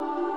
you